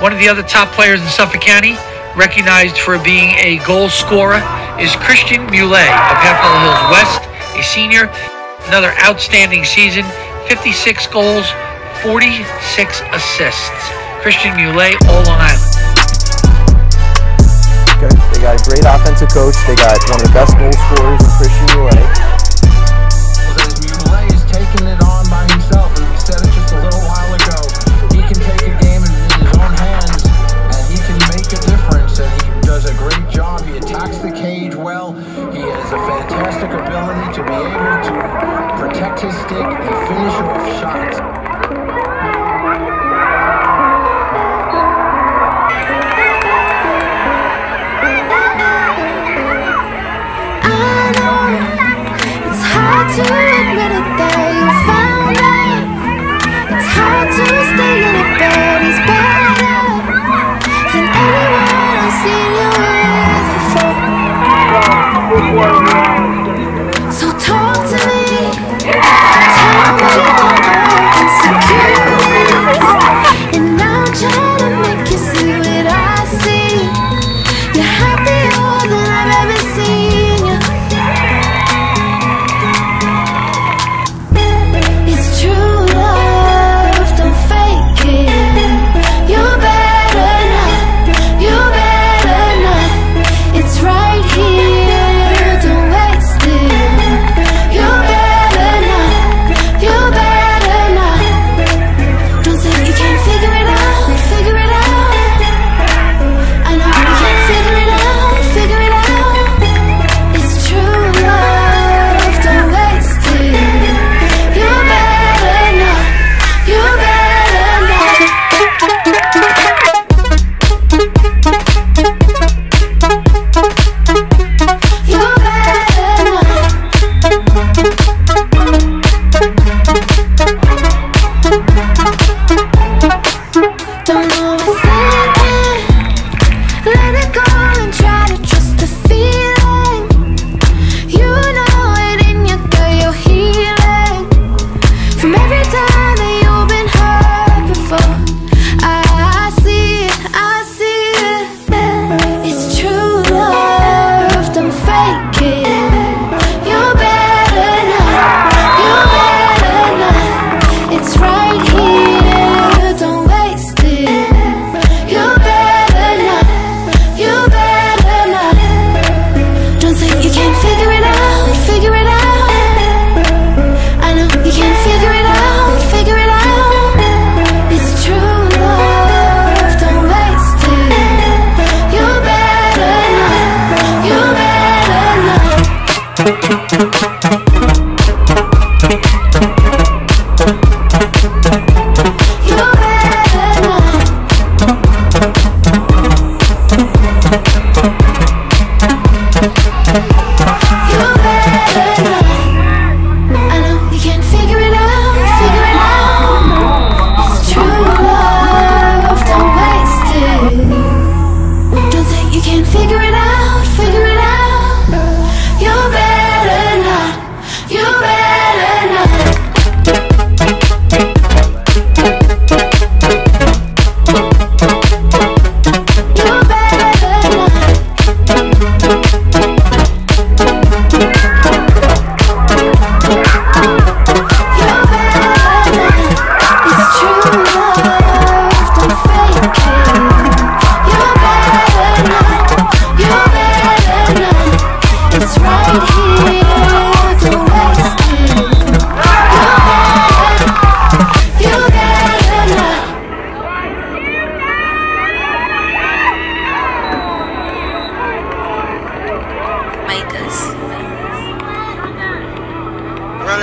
One of the other top players in Suffolk County, recognized for being a goal scorer, is Christian Mule of Half Hills West, a senior. Another outstanding season, 56 goals, 46 assists. Christian Mule, all Long island. Good. They got a great offensive coach. They got one of the best goal scorers in Christian Mule. Mule is taking it on by himself, and he said it just a little while ago. He can take a game.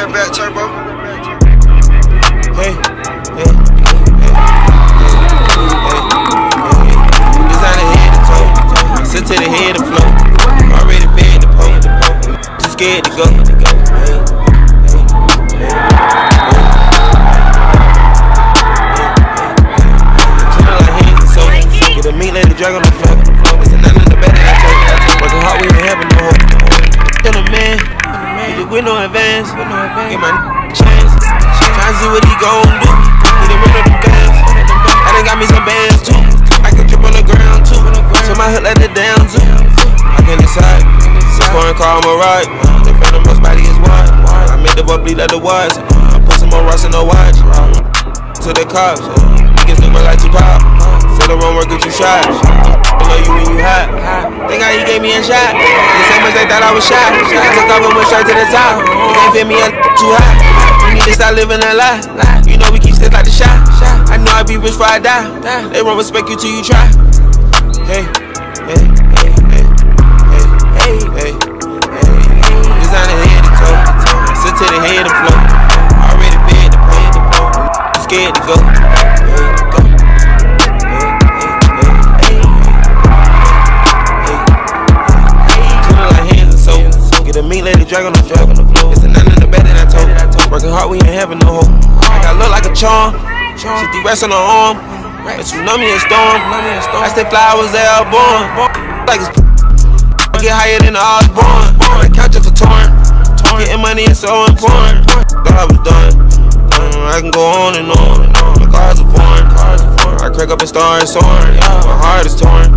it back, turbo. Hey, hey, hey, hey. Sit to the head and flow. Already been the pole. Too scared to go. Hey, hey, hey. with no advance. With no advance. Get my chance. Try to see what he gon' do. He done run up them bands. I done got me some bands too. I can trip on the ground too. To my hood like the down too. I can decide. Some foreign car, I'm. The phantom most body is wide. I made the boy bleed like the wise. I put some more rocks in the watch. To the cops. Niggas look more like pop. Say the wrong get you shot. Below you when you hot. Think how he gave me a shot. The same as they thought I was shot. I took off and went straight to the top. You can't fit me up too high. You need to stop living a lie. You know we keep sticks like the shot. I know I be rich before I die. They won't respect you till you try. Hey, a drag on the on floor. It's a nine in the bed that I told. Working hard, we ain't having no hope. I got look like a charm. 50 rest on the arm. A tsunami and storm. I stay fly, I was airborne. Like it's I get higher than the Osborne. The couch is a torn. Getting money is so important. Thought I was done. Mm, I can go on and on. The cars are foreign. I crack up and start soaring. My heart is torn.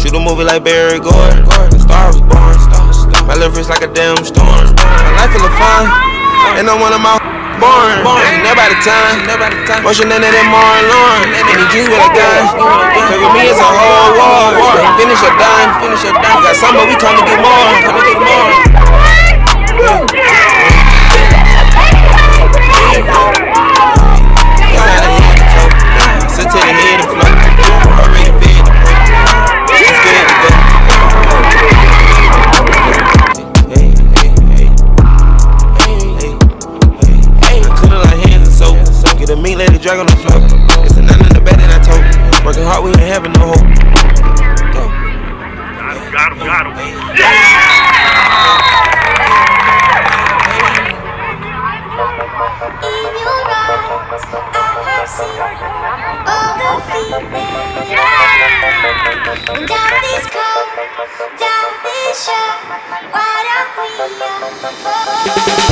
Shoot a movie like Barry Gordon. The star was born. Is like a damn storm. My life full of fun. And I'm one of my born. Out of time. Motion in it and more alone. Any G with a gun. Cause with me it's a whole war. Finish or done. Finish or done. Got some, but we. Come to get more. Oh, oh,